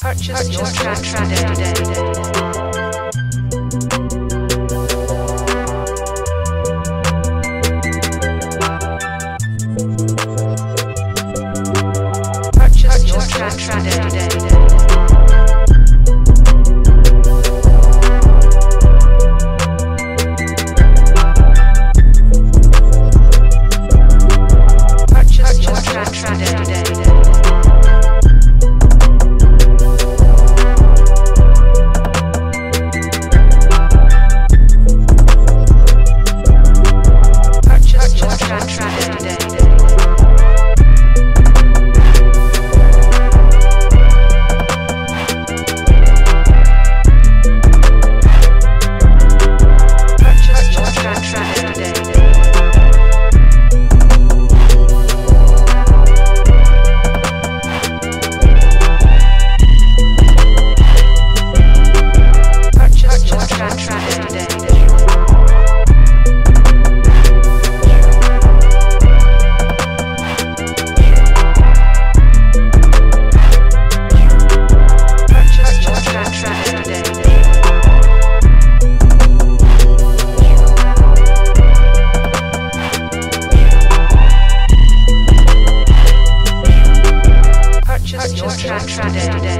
Purchase, Purchase your track, track, track, track, track, just track today.